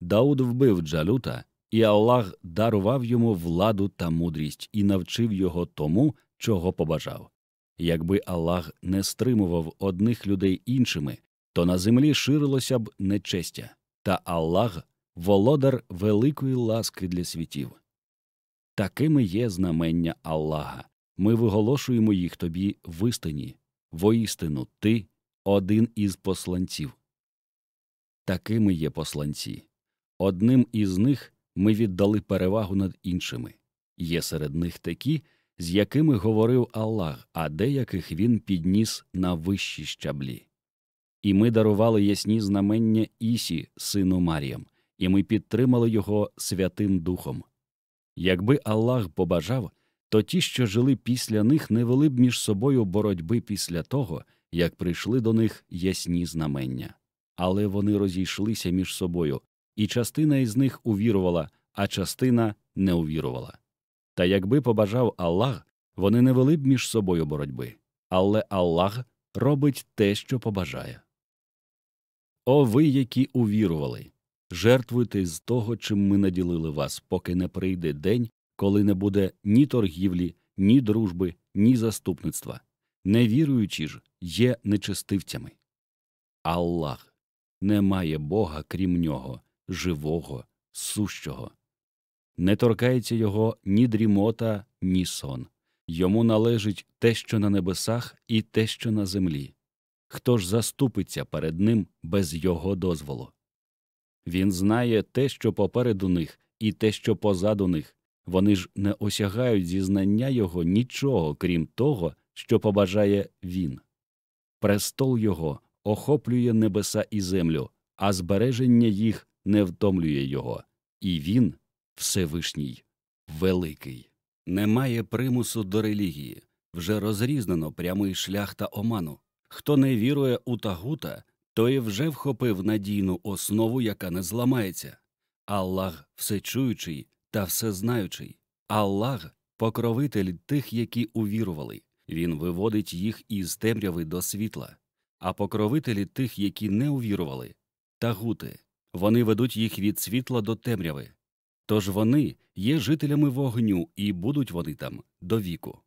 Дауд вбив Джалюта, і Аллах дарував йому владу та мудрість і навчив його тому, чого побажав. Якби Аллах не стримував одних людей іншими, то на землі ширилося б нечестя, та Аллах володар великої ласки для світів. Такими є знамення Аллаха. Ми виголошуємо їх тобі в істині, воістину ти один із посланців. Такими є посланці. Одним із них ми віддали перевагу над іншими. Є серед них такі, з якими говорив Аллах, а деяких він підніс на вищі щаблі. І ми дарували ясні знамення Ісі, сину Маріям, і ми підтримали його Святим Духом. Якби Аллах побажав, то ті, що жили після них, не вели б між собою боротьби після того, як прийшли до них ясні знамення. Але вони розійшлися між собою, і частина із них увірувала, а частина не увірувала. Та якби побажав Аллах, вони не вели б між собою боротьби, але Аллах робить те, що побажає. О ви, які увірували, жертвуйте з того, чим ми наділили вас, поки не прийде день, коли не буде ні торгівлі, ні дружби, ні заступництва. Невіруючі ж є нечестивцями. Аллах немає Бога, крім нього, живого, сущого. Не торкається його ні дрімота, ні сон. Йому належить те, що на небесах, і те, що на землі. Хто ж заступиться перед ним без його дозволу? Він знає те, що попереду них, і те, що позаду них. Вони ж не осягають зі знання його нічого, крім того, що побажає він. Престол його охоплює небеса і землю, а збереження їх не втомлює його, і він Всевишній, великий. Немає примусу до релігії, вже розрізнено прямий шлях та оману. Хто не вірує у тагута, той вже вхопив надійну основу, яка не зламається. Аллах всечуючий та всезнаючий. Аллах покровитель тих, які увірували. Він виводить їх із темряви до світла, а покровителі тих, які не увірували, тагути. Вони ведуть їх від світла до темряви. Тож вони є жителями вогню і будуть вони там до віку.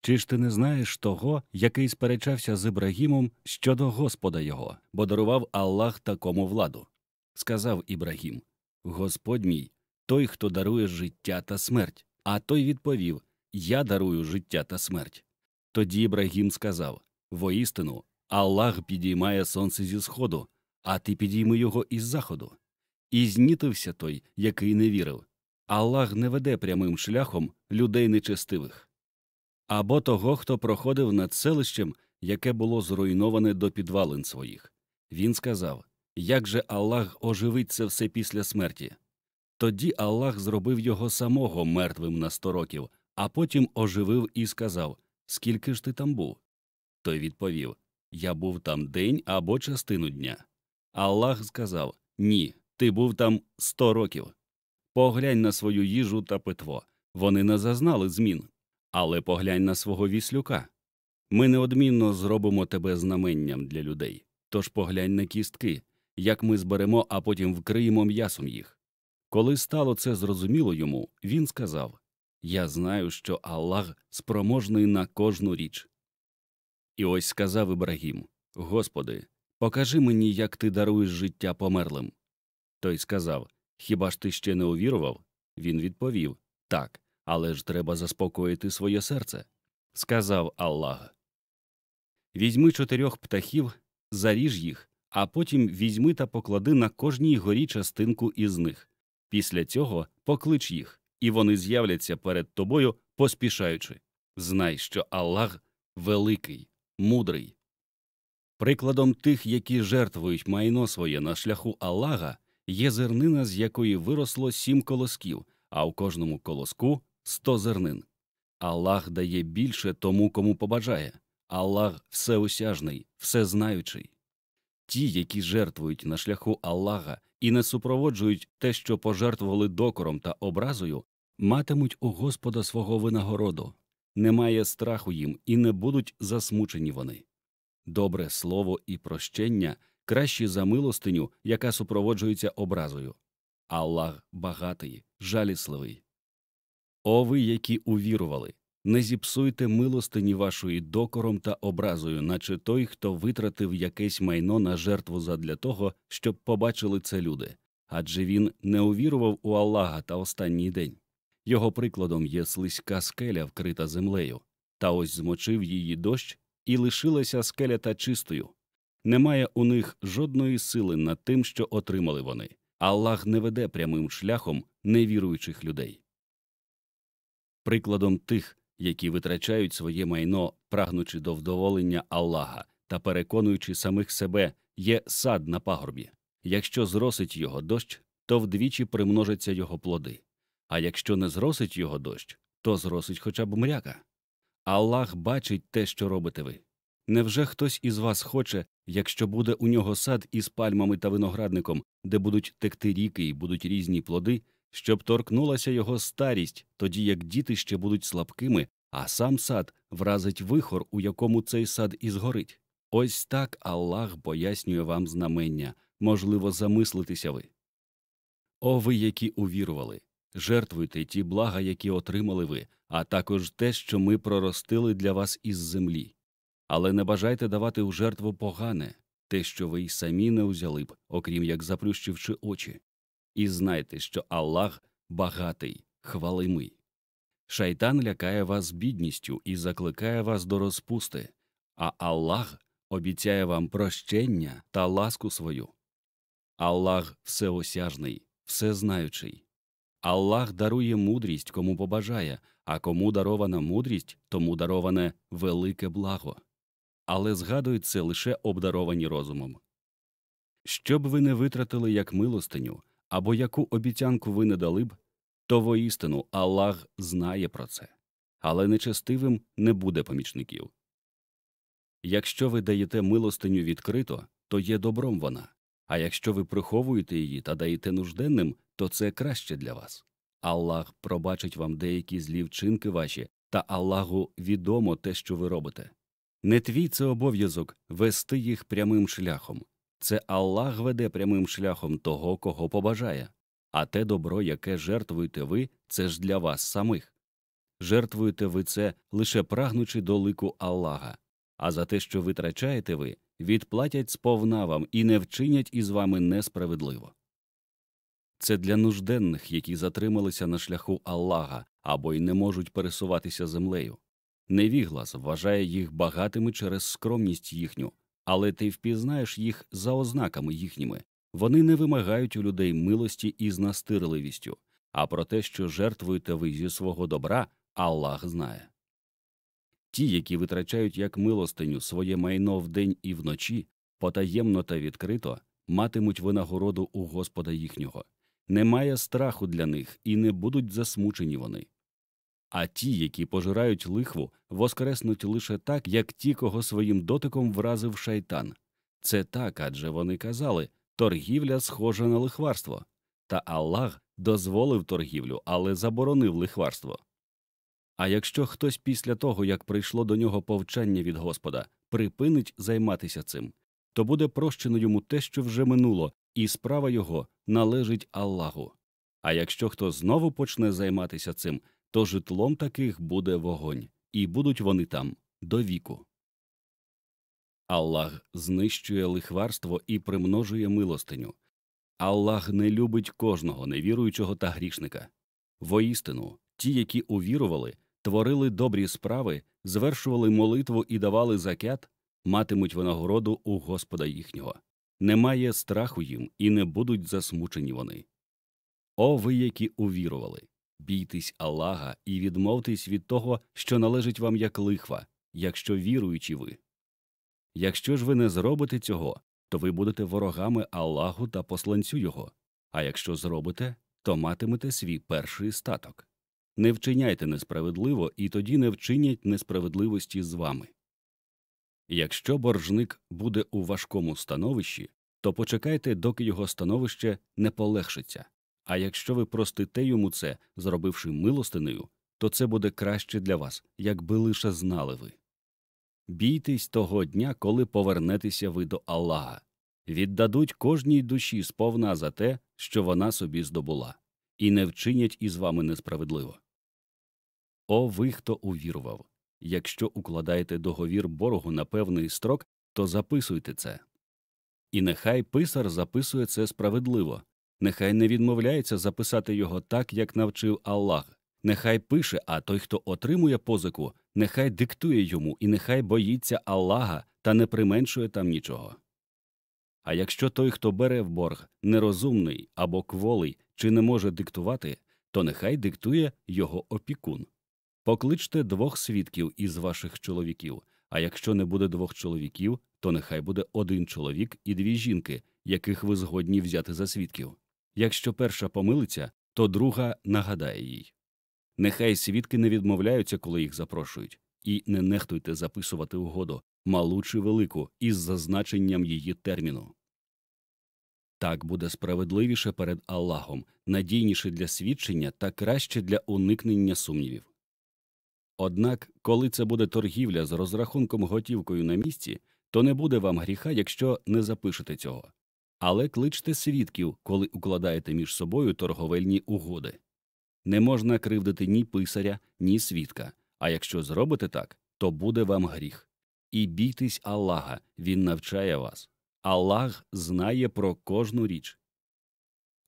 Чи ж ти не знаєш того, який сперечався з Ібрагімом щодо Господа його, бо дарував Аллах такому владу? Сказав Ібрагім Господь мій, той, хто дарує життя та смерть. А той відповів Я дарую життя та смерть. Тоді Ібрагім сказав Воістину, Аллах підіймає сонце зі сходу, а ти підійми його із заходу. І знітився той, який не вірив. Аллах не веде прямим шляхом людей нечестивих. Або того, хто проходив над селищем, яке було зруйноване до підвалин своїх. Він сказав Як же Аллах оживить це все після смерті? Тоді Аллах зробив його самого мертвим на сто років, а потім оживив і сказав Скільки ж ти там був? Той відповів Я був там день або частину дня. Аллах сказав Ні, ти був там сто років. Поглянь на свою їжу та питво. Вони не зазнали змін. Але поглянь на свого віслюка. Ми неодмінно зробимо тебе знаменням для людей. Тож поглянь на кістки, як ми зберемо, а потім вкриємо м'ясом їх. Коли стало це зрозуміло йому, він сказав Я знаю, що Аллах спроможний на кожну річ. І ось сказав Ібрагім Господи, покажи мені, як ти даруєш життя померлим. Той сказав Хіба ж ти ще не увірував? Він відповів Так, але ж треба заспокоїти своє серце. Сказав Аллах. Візьми чотирьох птахів, заріж їх, а потім візьми та поклади на кожній горі частинку із них. Після цього поклич їх, і вони з'являться перед тобою, поспішаючи. Знай, що Аллах великий, мудрий. Прикладом тих, які жертвують майно своє на шляху Аллаха, є зернина, з якої виросло сім колосків, а у кожному колоску сто зернин. Аллах дає більше тому, кому побажає. Аллах всеосяжний, всезнаючий. Ті, які жертвують на шляху Аллаха і не супроводжують те, що пожертвували докором та образою, матимуть у Господа свого винагороду. Немає страху їм і не будуть засмучені вони. Добре слово і прощення кращі за милостиню, яка супроводжується образою. Аллах багатий, жалісливий. О ви, які увірували, не зіпсуйте милостині вашої докором та образою, наче той, хто витратив якесь майно на жертву задля того, щоб побачили це люди, адже він не увірував у Аллаха та останній день. Його прикладом є слизька скеля, вкрита землею, та ось змочив її дощ, і лишилася скеля та чистою. Немає у них жодної сили над тим, що отримали вони. Аллах не веде прямим шляхом невіруючих людей. Прикладом тих, які витрачають своє майно, прагнучи до вдоволення Аллаха та переконуючи самих себе, є сад на пагорбі. Якщо зросить його дощ, то вдвічі примножаться його плоди, а якщо не зросить його дощ, то зросить хоча б мряка. Аллах бачить те, що робите ви. Невже хтось із вас хоче, якщо буде у нього сад із пальмами та виноградником, де будуть текти ріки і будуть різні плоди, щоб торкнулася його старість, тоді як діти ще будуть слабкими, а сам сад вразить вихор, у якому цей сад і згорить? Ось так Аллах пояснює вам знамення, можливо, замислитися ви. О ви, які увірували, жертвуйте ті блага, які отримали ви, а також те, що ми проростили для вас із землі. Але не бажайте давати у жертву погане, те, що ви й самі не узяли б, окрім як заплющивши очі. І знайте, що Аллах багатий, хвалимий. Шайтан лякає вас бідністю і закликає вас до розпусти, а Аллах обіцяє вам прощення та ласку свою. Аллах всеосяжний, всезнаючий. Аллах дарує мудрість, кому побажає, а кому дарована мудрість, тому дароване велике благо. Але згадують це лише обдаровані розумом. Щоб ви не витратили як милостиню, або яку обіцянку ви не дали б, то воістину Аллах знає про це, але нечестивим не буде помічників. Якщо ви даєте милостиню відкрито, то є добром вона, а якщо ви приховуєте її та даєте нужденним, то це краще для вас. Аллах пробачить вам деякі злі вчинки ваші, та Аллаху відомо те, що ви робите. Не твій це обов'язок вести їх прямим шляхом. Це Аллах веде прямим шляхом того, кого побажає, а те добро, яке жертвуєте ви, це ж для вас самих. Жертвуєте ви це лише прагнучи до лику Аллаха, а за те, що витрачаєте ви, відплатять сповна вам і не вчинять із вами несправедливо. Це для нужденних, які затрималися на шляху Аллаха або й не можуть пересуватися землею. Невіглас вважає їх багатими через скромність їхню, але ти впізнаєш їх за ознаками їхніми. Вони не вимагають у людей милості і з настирливістю, а про те, що жертвуєте ви зі свого добра, Аллах знає. Ті, які витрачають як милостиню своє майно вдень і вночі, потаємно та відкрито, матимуть винагороду у Господа їхнього. Немає страху для них і не будуть засмучені вони. А ті, які пожирають лихву, воскреснуть лише так, як ті, кого своїм дотиком вразив шайтан. Це так, адже вони казали торгівля схожа на лихварство. Та Аллах дозволив торгівлю, але заборонив лихварство. А якщо хтось після того, як прийшло до нього повчання від Господа, припинить займатися цим, то буде прощено йому те, що вже минуло, і справа його належить Аллаху. А якщо хто знову почне займатися цим, то житлом таких буде вогонь, і будуть вони там до віку. Аллах знищує лихварство і примножує милостиню. Аллах не любить кожного невіруючого та грішника. Воістину, ті, які увірували, творили добрі справи, звершували молитву і давали закят, матимуть винагороду у Господа їхнього. Немає страху їм і не будуть засмучені вони. О ви, які увірували! Бійтесь Аллаха і відмовтесь від того, що належить вам як лихва, якщо віруючі ви. Якщо ж ви не зробите цього, то ви будете ворогами Аллаху та посланцю його, а якщо зробите, то матимете свій перший статок. Не вчиняйте несправедливо, і тоді не вчинять несправедливості з вами. Якщо боржник буде у важкому становищі, то почекайте, доки його становище не полегшиться. А якщо ви простите йому це, зробивши милостинею, то це буде краще для вас, якби лише знали ви. Бійтесь того дня, коли повернетеся ви до Аллаха. віддадуть кожній душі сповна за те, що вона собі здобула, і не вчинять із вами несправедливо. О ви, хто увірував. Якщо укладаєте договір боргу на певний строк, то записуйте це. І нехай писар записує це справедливо, нехай не відмовляється записати його так, як навчив Аллах, нехай пише, а той, хто отримує позику, нехай диктує йому і нехай боїться Аллаха та не применшує там нічого. А якщо той, хто бере в борг, нерозумний або кволий чи не може диктувати, то нехай диктує його опікун. Покличте двох свідків із ваших чоловіків, а якщо не буде двох чоловіків, то нехай буде один чоловік і дві жінки, яких ви згодні взяти за свідків. Якщо перша помилиться, то друга нагадає їй. Нехай свідки не відмовляються, коли їх запрошують, і не нехтуйте записувати угоду, малу чи велику, із зазначенням її терміну. Так буде справедливіше перед Аллахом, надійніше для свідчення та краще для уникнення сумнівів. Однак, коли це буде торгівля з розрахунком готівкою на місці, то не буде вам гріха, якщо не запишете цього. Але кличте свідків, коли укладаєте між собою торговельні угоди. Не можна кривдити ні писаря, ні свідка, а якщо зробите так, то буде вам гріх. І бійтесь Аллаха, Він навчає вас. Аллах знає про кожну річ.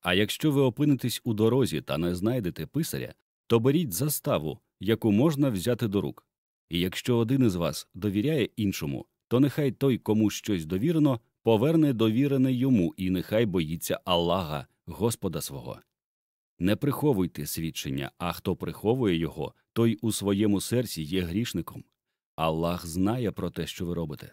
А якщо ви опинитесь у дорозі та не знайдете писаря, то беріть заставу, яку можна взяти до рук. І якщо один із вас довіряє іншому, то нехай той, кому щось довірено, поверне довірене йому, і нехай боїться Аллаха, Господа свого. Не приховуйте свідчення, а хто приховує його, той у своєму серці є грішником. Аллах знає про те, що ви робите.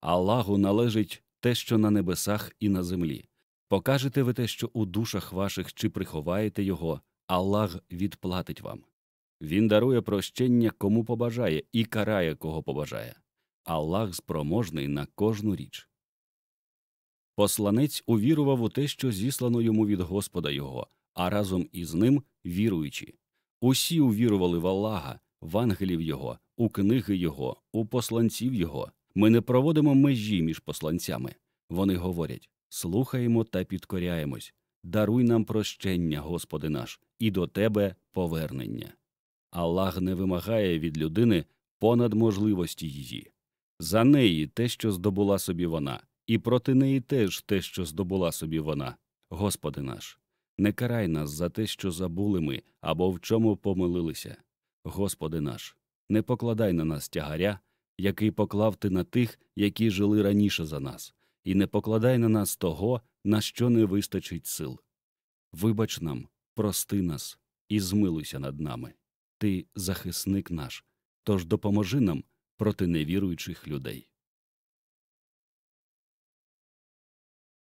Аллаху належить те, що на небесах і на землі. Покажете ви те, що у душах ваших чи приховаєте його, Аллах відплатить вам. Він дарує прощення кому побажає і карає кого побажає. Аллах спроможний на кожну річ. Посланець увірував у те, що зіслано йому від Господа його, а разом із ним віруючі. Усі увірували в Аллаха, в ангелів його, у книги його, у посланців його. Ми не проводимо межі між посланцями. Вони говорять слухаємо та підкоряємось. Даруй нам прощення, Господи наш, і до Тебе повернення. Аллах не вимагає від людини понад можливості її. За неї те, що здобула собі вона, і проти неї теж те, що здобула собі вона, Господи наш. Не карай нас за те, що забули ми або в чому помилилися. Господи наш, не покладай на нас тягаря, який поклав ти на тих, які жили раніше за нас, і не покладай на нас того, на що не вистачить сил. Вибач нам, прости нас і змилуйся над нами. Ти захисник наш, тож допоможи нам проти невіруючих людей.